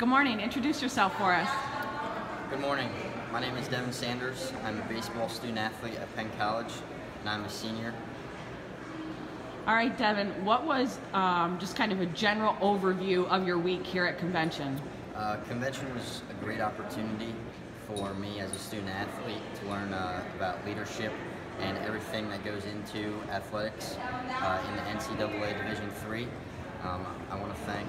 Good morning. Introduce yourself for us. Good morning. My name is Devon Sanders. I'm a baseball student athlete at Penn College, and I'm a senior. All right, Devon, what was um, just kind of a general overview of your week here at convention? Uh, convention was a great opportunity for me as a student athlete to learn uh, about leadership and everything that goes into athletics uh, in the NCAA Division III. Um, I want to thank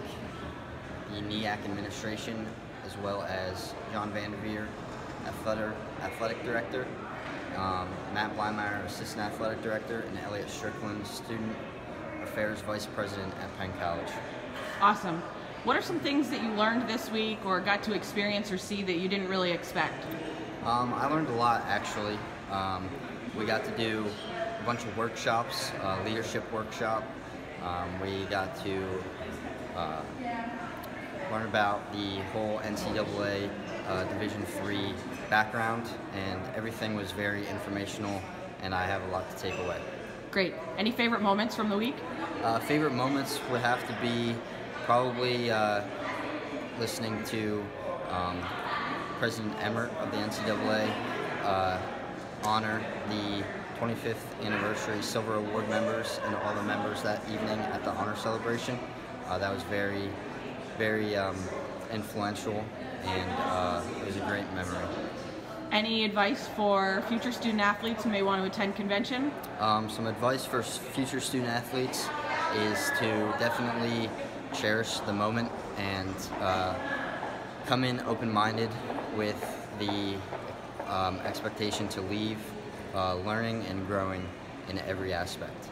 the NEAC administration as well as John Vanderveer, athletic, athletic director, um, Matt Blymeyer, assistant athletic director, and Elliot Strickland, student affairs vice president at Penn College. Awesome. What are some things that you learned this week or got to experience or see that you didn't really expect? Um, I learned a lot actually. Um, we got to do a bunch of workshops, uh, leadership workshop. Um, we got to uh, learn about the whole NCAA uh, Division III background, and everything was very informational, and I have a lot to take away. Great. Any favorite moments from the week? Uh, favorite moments would have to be probably uh, listening to um, President Emmert of the NCAA uh, honor the 25th anniversary Silver Award members and all the members that evening at the honor celebration. Uh, that was very, very um, influential and uh, it was a great memory. Any advice for future student athletes who may want to attend convention? Um, some advice for future student athletes is to definitely cherish the moment and uh, come in open-minded with the um, expectation to leave uh, learning and growing in every aspect.